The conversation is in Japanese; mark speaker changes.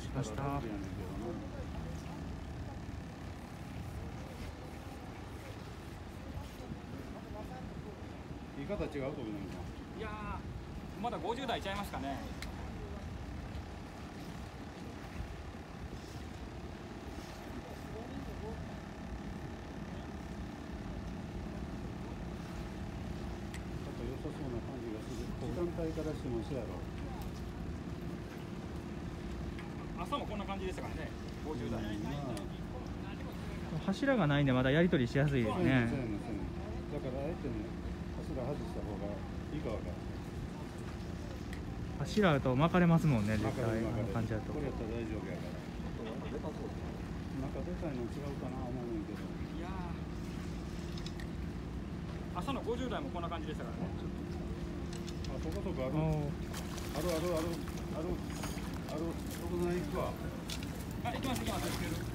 Speaker 1: しました。
Speaker 2: 言い方違うと思うね
Speaker 3: いやーまだ50代ちゃいますかね。
Speaker 2: ちょっと良さそうな感じがする時間帯からしても一緒やろ
Speaker 3: 朝もこんな感じでしたからね。50代、
Speaker 2: まあ
Speaker 1: 柱がないんでまだやり取りしやすいです
Speaker 2: ね。だからあえてね柱外した方がいいかわか
Speaker 1: 柱と巻かれますもんね絶対。感じだと。
Speaker 2: これやったら大丈夫やから。中でかいの違うかな思うねんけど。
Speaker 3: いやー。朝の50代もこんな感じでしたからね。
Speaker 2: あそこそこある。あるあるある。ある
Speaker 3: 行きます行きます。